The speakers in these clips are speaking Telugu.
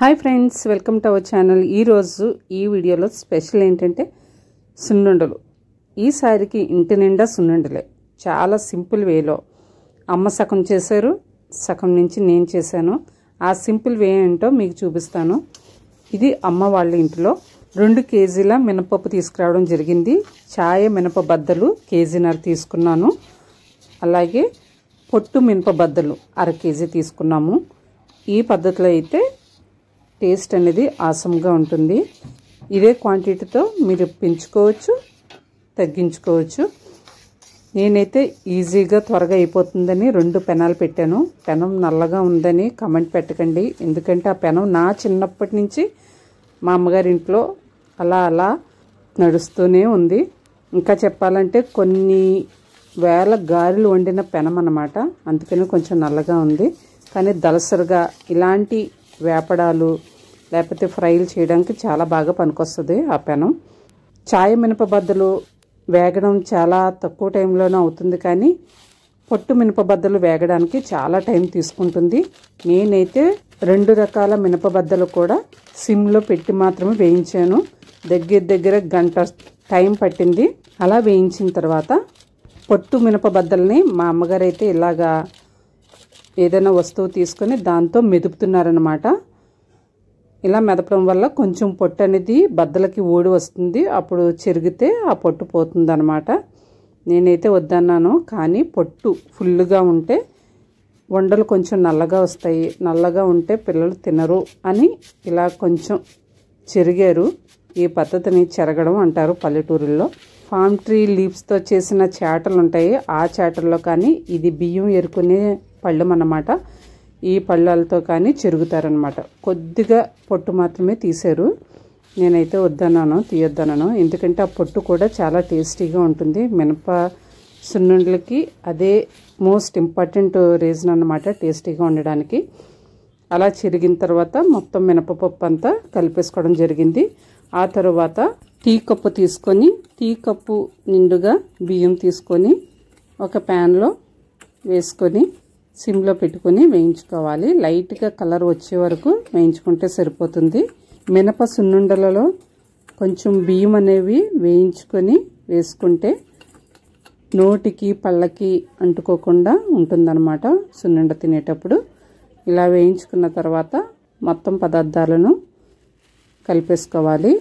Hi friends welcome to our channel. ఈరోజు ఈ వీడియోలో స్పెషల్ ఏంటంటే సున్నుండలు. ఈసారికి ఇంటి నిండా సున్నుండలే. చాలా సింపుల్ వేలో. అమ్మ సగం చేశారు సగం నుంచి నేను చేశాను. ఆ సింపుల్ వే ఏంటో మీకు చూపిస్తాను. ఇది అమ్మ వాళ్ళ ఇంట్లో రెండు కేజీల మినపప్పు తీసుకురావడం జరిగింది. ఛాయ మినప బద్దలు కేజీన్నర తీసుకున్నాను. అలాగే పొట్టు మినప బద్దలు అర కేజీ తీసుకున్నాము. ఈ పద్ధతిలో అయితే టేస్ట్ అనేది ఆసంగా ఉంటుంది. ఇదే క్వాంటిటీతో మీరు పెంచుకోవచ్చు తగ్గించుకోవచ్చు. నేనైతే ఈజీగా త్వరగా అయిపోతుందని రెండు పెనాలు పెట్టాను. పెనం నల్లగా ఉందని కమెంట్ పెట్టకండి. ఎందుకంటే ఆ పెనం నా చిన్నప్పటి నుంచి మా అమ్మగారి ఇంట్లో అలా అలా నడుస్తూనే ఉంది. ఇంకా చెప్పాలంటే కొన్ని వేల గారెలు వండిన పెనం అన్నమాట. అందుకని కొంచెం నల్లగా ఉంది. కానీ దలసరిగా ఇలాంటి వేపడాలు లేకపోతే ఫ్రైలు చేయడానికి చాలా బాగా పనికొస్తుంది ఆ పెనం. చాయ మినపబద్దలు వేగడం చాలా తక్కువ టైంలోనే అవుతుంది కానీ పొట్టు మినపబద్దలు వేగడానికి చాలా టైం తీసుకుంటుంది. నేనైతే రెండు రకాల మినపబద్దలు కూడా సిమ్లో పెట్టి మాత్రమే వేయించాను. దగ్గర దగ్గర గంట టైం పట్టింది. అలా వేయించిన తర్వాత పొట్టు మినపబద్దల్ని మా అమ్మగారు అయితే ఇలాగా ఏదైనా వస్తువు తీసుకొని దాంతో మెదుపుతున్నారనమాట ఇలా మెదపడం వల్ల కొంచెం పొట్టు అనేది బద్దలకి ఓడి వస్తుంది. అప్పుడు చెరిగితే ఆ పొట్టు పోతుంది అనమాట నేనైతే వద్దన్నాను కానీ పొట్టు ఫుల్గా ఉంటే వండలు కొంచెం నల్లగా వస్తాయి. నల్లగా ఉంటే పిల్లలు తినరు అని ఇలా కొంచెం చెరిగారు. ఈ పద్ధతిని చెరగడం అంటారు పల్లెటూరుల్లో. ఫామ్ ట్రీ లీవ్స్తో చేసిన చేటలు ఉంటాయి ఆ చేటల్లో కానీ ఇది బియ్యం ఎరుకునే పళ్ళం అన్నమాట. ఈ పళ్ళాలతో కానీ చెరుగుతారనమాట కొద్దిగా పొట్టు మాత్రమే తీశారు నేనైతే వద్దన్నాను తీయొద్దన్నాను. ఎందుకంటే ఆ పొట్టు కూడా చాలా టేస్టీగా ఉంటుంది. మినప సున్నుండలకి అదే మోస్ట్ ఇంపార్టెంట్ రీజన్ అనమాట టేస్టీగా ఉండడానికి. అలా చెరిగిన తర్వాత మొత్తం మినపపప్పు అంతా కలిపేసుకోవడం జరిగింది. ఆ తర్వాత టీ కప్పు తీసుకొని టీ కప్పు నిండుగా బియ్యం తీసుకొని ఒక ప్యాన్లో వేసుకొని సిమ్లో పెట్టుకొని వేయించుకోవాలి. లైట్గా కలర్ వచ్చే వరకు వేయించుకుంటే సరిపోతుంది. మినప సున్నుండలలో కొంచెం బియ్యం అనేవి వేయించుకొని వేసుకుంటే నోటికి పళ్ళకి అంటుకోకుండా ఉంటుందన్నమాట సున్నుండ తినేటప్పుడు. ఇలా వేయించుకున్న తర్వాత మొత్తం పదార్థాలను కలిపేసుకోవాలి.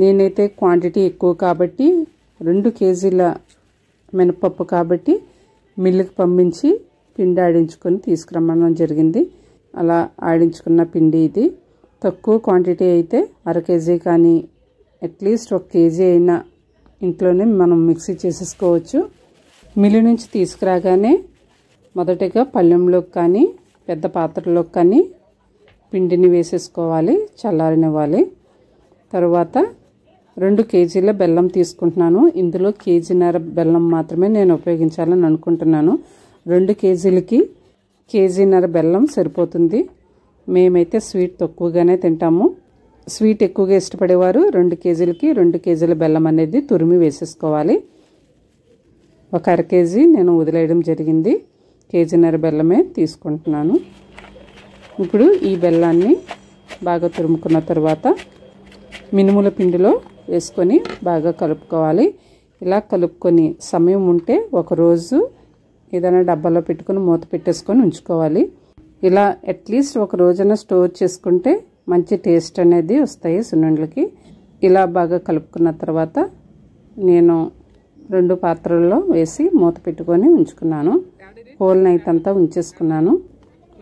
నేనైతే క్వాంటిటీ ఎక్కువ కాబట్టి రెండు కేజీల మినపప్పు కాబట్టి మిల్లుకి పంపించి పిండి ఆడించుకొని తీసుకురమ్మడం జరిగింది. అలా ఆడించుకున్న పిండి ఇది. తక్కువ క్వాంటిటీ అయితే అర కేజీ కానీ అట్లీస్ట్ ఒక కేజీ అయినా ఇంట్లోనే మనం మిక్సీ చేసేసుకోవచ్చు. మిల్లు నుంచి తీసుకురాగానే మొదటగా పళ్ళెంలోకి కానీ పెద్ద పాత్రలోకి కానీ పిండిని వేసేసుకోవాలి చల్లారనివ్వాలి. తర్వాత రెండు కేజీల బెల్లం తీసుకుంటున్నాను. ఇందులో కేజీన్నర బెల్లం మాత్రమే నేను ఉపయోగించాలని అనుకుంటున్నాను. రెండు కేజీలకి కేజీన్నర బెల్లం సరిపోతుంది. మేమైతే స్వీట్ తక్కువగానే తింటాము. స్వీట్ ఎక్కువగా ఇష్టపడేవారు రెండు కేజీలకి రెండు కేజీల బెల్లం అనేది తురిమి వేసేసుకోవాలి. ఒక అర కేజీ నేను వదిలేయడం జరిగింది. కేజీన్నర బెల్లమే తీసుకుంటున్నాను. ఇప్పుడు ఈ బెల్లాన్ని బాగా తురుముకున్న తర్వాత మినుముల పిండిలో వేసుకొని బాగా కలుపుకోవాలి. ఇలా కలుపుకొని సమయం ఉంటే ఒకరోజు ఏదైనా డబ్బాలో పెట్టుకొని మూత పెట్టేసుకొని ఉంచుకోవాలి. ఇలా అట్లీస్ట్ ఒక రోజున స్టోర్ చేసుకుంటే మంచి టేస్ట్ అనేది వస్తాయి సున్నుండలకి. ఇలా బాగా కలుపుకున్న తర్వాత నేను రెండు పాత్రల్లో వేసి మూత పెట్టుకొని ఉంచుకున్నాను. హోల్ నైట్ అంతా ఉంచేసుకున్నాను.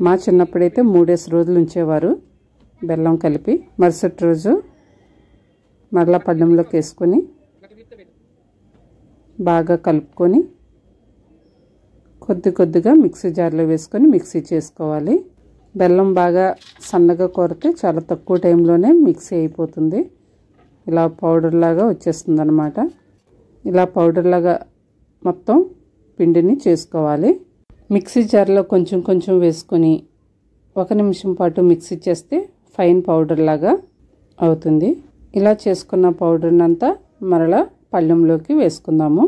మా చిన్నప్పుడైతే మూడేసి రోజులు ఉంచేవారు. బెల్లం కలిపి. మరుసటి రోజు మరలా పళ్ళెంలోకి వేసుకొని బాగా కలుపుకొని కొద్ది కొద్దిగా మిక్సీ జార్లో వేసుకొని మిక్సీ చేసుకోవాలి. బెల్లం బాగా సన్నగా కొరితే చాలా తక్కువ టైంలోనే మిక్సీ అయిపోతుంది. ఇలా పౌడర్ లాగా వచ్చేస్తుంది అనమాట ఇలా పౌడర్ లాగా మొత్తం పిండిని చేసుకోవాలి. మిక్సీ జార్లో కొంచెం కొంచెం వేసుకొని ఒక నిమిషం పాటు మిక్సీ చేస్తే ఫైన్ పౌడర్ లాగా అవుతుంది. ఇలా చేసుకున్న పౌడర్ని అంతా మరలా పళ్ళెంలోకి వేసుకుందాము.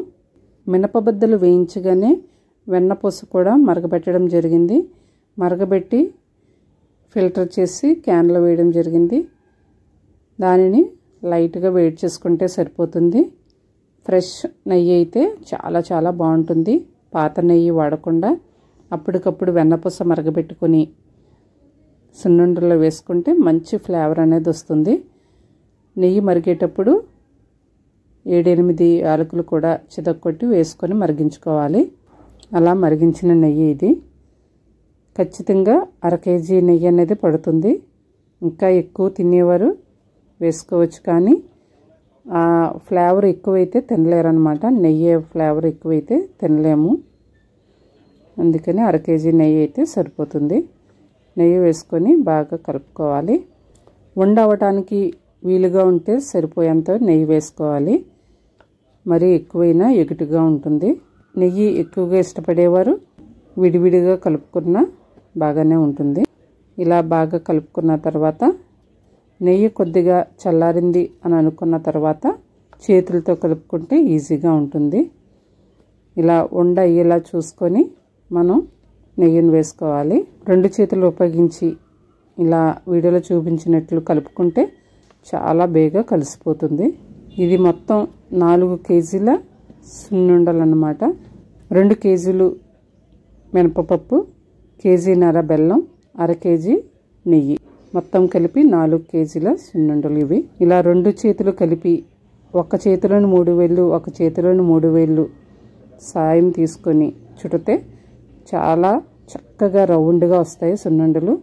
మినపబద్దలు వేయించగానే వెన్నపూస కూడా మరగబెట్టడం జరిగింది. మరగబెట్టి ఫిల్టర్ చేసి క్యాన్లో వేయడం జరిగింది. దానిని లైట్గా వేడి చేసుకుంటే సరిపోతుంది. ఫ్రెష్ నెయ్యి అయితే చాలా చాలా బాగుంటుంది. పాత నెయ్యి వాడకుండా అప్పటికప్పుడు వెన్నపూస మరగబెట్టుకొని సున్నుండలో వేసుకుంటే మంచి ఫ్లేవర్ అనేది వస్తుంది. నెయ్యి మరిగేటప్పుడు ఏడెనిమిది యాలకులు కూడా చితక్కొట్టి వేసుకొని మరిగించుకోవాలి. అలా మరిగించిన నెయ్యి ఇది. ఖచ్చితంగా అర కేజీ నెయ్యి అనేది పడుతుంది. ఇంకా ఎక్కువ తినేవారు వేసుకోవచ్చు కానీ ఫ్లేవర్ ఎక్కువైతే తినలేరనమాట నెయ్యి ఫ్లేవర్ ఎక్కువైతే తినలేము. అందుకని అర కేజీ నెయ్యి అయితే సరిపోతుంది. నెయ్యి వేసుకొని బాగా కలుపుకోవాలి. వండవటానికి వీలుగా ఉంటే సరిపోయేంత నెయ్యి వేసుకోవాలి. మరీ ఎక్కువైనా ఎగుటుగా ఉంటుంది. నెయ్యి ఎక్కువగా ఇష్టపడేవారు విడివిడిగా కలుపుకున్న బాగానే ఉంటుంది. ఇలా బాగా కలుపుకున్న తర్వాత నెయ్యి కొద్దిగా చల్లారింది అని అనుకున్న తర్వాత చేతులతో కలుపుకుంటే ఈజీగా ఉంటుంది. ఇలా ఉండ అయ్యేలా చూసుకొని మనం నెయ్యిని వేసుకోవాలి. రెండు చేతులు ఉపయోగించి ఇలా వీడియోలో చూపించినట్లు కలుపుకుంటే చాలా బేగా కలిసిపోతుంది. ఇది మొత్తం నాలుగు కేజీల సున్నుండలన్నమాట. రెండు కేజీలు మినపపప్పు కేజీన్నర బెల్లం అర కేజీ నెయ్యి. మొత్తం కలిపి నాలుగు కేజీల సున్నుండలు ఇవి. ఇలా రెండు చేతులు కలిపి ఒక చేతిలోని మూడు వేళ్ళు ఒక చేతిలోని మూడు వేళ్ళు సాయం తీసుకొని చుడితే చాలా చక్కగా రౌండ్గా వస్తాయి సున్నుండలు.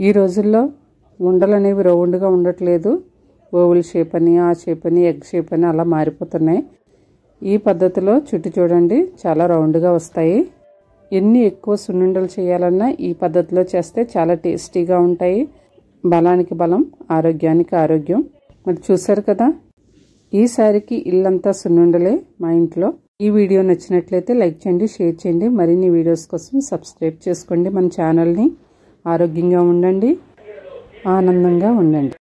ఈ రోజుల్లో ఉండలు అనేవి రౌండ్గా ఉండట్లేదు. ఓవెల్ షేప్ అని ఆ షేప్ అని ఎగ్ షేప్ అని అలా మారిపోతున్నాయి. ఈ పద్ధతిలో చుట్టు చూడండి. చాలా రౌండ్గా వస్తాయి. ఎన్ని ఎక్కువ సున్నుండలు చేయాలన్నా ఈ పద్ధతిలో చేస్తే చాలా టేస్టీగా ఉంటాయి. బలానికి బలం ఆరోగ్యానికి ఆరోగ్యం. మరి చూసారు కదా? ఈసారికి ఇల్లంతా సున్నుండలే మా ఇంట్లో. ఈ వీడియో నచ్చినట్లయితే లైక్ చేయండి షేర్ చేయండి. మరిన్ని వీడియోస్ కోసం సబ్స్క్రైబ్ చేసుకోండి మన ఛానల్ని. ఆరోగ్యంగా ఉండండి. ఆనందంగా ఉండండి.